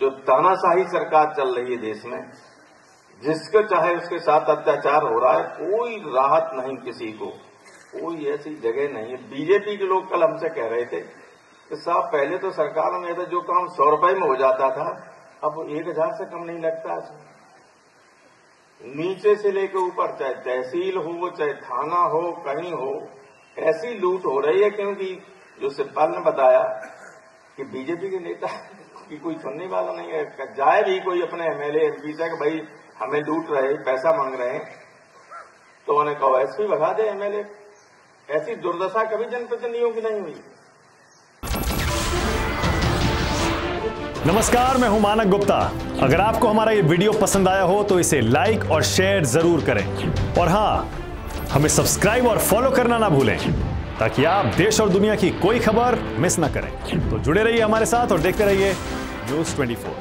जो तानाशाही सरकार चल रही है देश में, जिसके चाहे उसके साथ अत्याचार हो रहा है, कोई राहत नहीं किसी को। कोई ऐसी जगह नहीं है। बीजेपी के लोग कल हमसे कह रहे थे कि साहब, पहले तो सरकार में था, जो काम सौ रुपए में हो जाता था, अब एक हज़ार से कम नहीं लगता नीचे से लेकर ऊपर, चाहे तहसील हो, चाहे थाना हो, कहीं हो, ऐसी लूट हो रही है, क्योंकि जो सिब्बाल ने बताया कि बीजेपी के नेता की कोई सुनने वाला नहीं है जाए भी कोई अपने एमएलए एमपी से भाई हमें लूट रहे पैसा मांग रहे हैं। तो उन्हें कहो एसपी भगा दे एमएलए ऐसी दुर्दशा कभी जनप्रतिनिधियों की नहीं हुई नमस्कार, मैं हूँ मानक गुप्ता। अगर आपको हमारा ये वीडियो पसंद आया हो तो इसे लाइक और शेयर ज़रूर करें। और हाँ, हमें सब्सक्राइब और फॉलो करना ना भूलें, ताकि आप देश और दुनिया की कोई खबर मिस ना करें। तो जुड़े रहिए हमारे साथ और देखते रहिए News 24.